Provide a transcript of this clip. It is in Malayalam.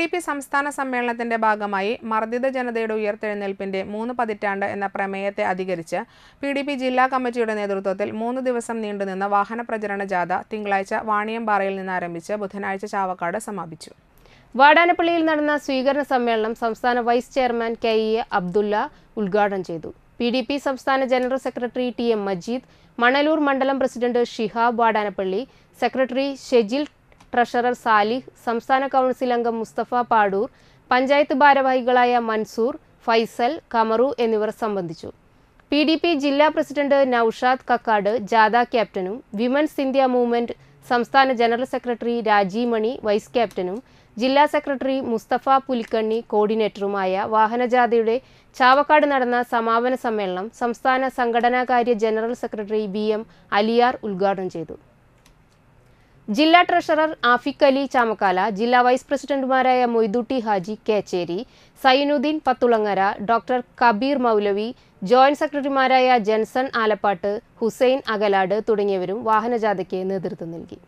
ഡി പി സംസ്ഥാന സമ്മേളനത്തിന്റെ ഭാഗമായി മർദ്ദിത ജനതയുടെ ഉയർത്തെഴുന്നേൽപ്പിന്റെ മൂന്ന് പതിറ്റാണ്ട് എന്ന പ്രമേയത്തെ അധികരിച്ച് പി ഡി പി ജില്ലാ കമ്മിറ്റിയുടെ നേതൃത്വത്തിൽ മൂന്ന് ദിവസം നീണ്ടുനിന്ന വാഹന പ്രചരണ ജാഥ തിങ്കളാഴ്ച വാണിയമ്പാറയിൽ നിന്ന് ആരംഭിച്ച് ബുധനാഴ്ച ചാവക്കാട് സമാപിച്ചു. വാടാനപ്പള്ളിയിൽ നടന്ന സ്വീകരണ സമ്മേളനം സംസ്ഥാന vice chairman K E A Abdulla ഉദ്ഘാടനം ചെയ്തു. പി ഡി പി സംസ്ഥാന general secretary T M Majeed Manalur മണ്ഡലം president Shihab Vadanappally secretary Shejil treasurer Salih സംസ്ഥാന കൗൺസിൽ അംഗം മുസ്തഫ പാടൂർ പഞ്ചായത്ത് ഭാരവാഹികളായ മൻസൂർ ഫൈസൽ കമറു എന്നിവർ സംബന്ധിച്ചു. പി ഡി പി ജില്ലാ പ്രസിഡന്റ് നൌഷാദ് കക്കാട് ജാഥ ക്യാപ്റ്റനും വിമൻസ് ഇന്ത്യ മൂവ്മെന്റ് സംസ്ഥാന general secretary Rajeev Mani vice ക്യാപ്റ്റനും ജില്ലാ സെക്രട്ടറി മുസ്തഫ പുലിക്കണ്ണി കോർഡിനേറ്ററുമായ വാഹനജാഥയുടെ ചാവക്കാട് നടന്ന സമാപന സമ്മേളനം സംസ്ഥാന സംഘടനാകാര്യ general secretary B M Aliyar ഉദ്ഘാടനം ചെയ്തു. ജില്ലാ ട്രഷറർ ആഫിഖ് അലി ചാമക്കാല ജില്ലാ വൈസ് പ്രസിഡന്റുമാരായ മൊയ്തുട്ടി ഹാജി കേച്ചേരി സൈനുദ്ദീൻ പത്തുളങ്ങര ഡോക്ടർ കബീർ മൗലവി ജോയിന്റ് സെക്രട്ടറിമാരായ ജൻസൺ ആലപ്പാട്ട് ഹുസൈൻ അകലാട് തുടങ്ങിയവരും വാഹനജാഥയ്ക്ക് നേതൃത്വം നൽകി.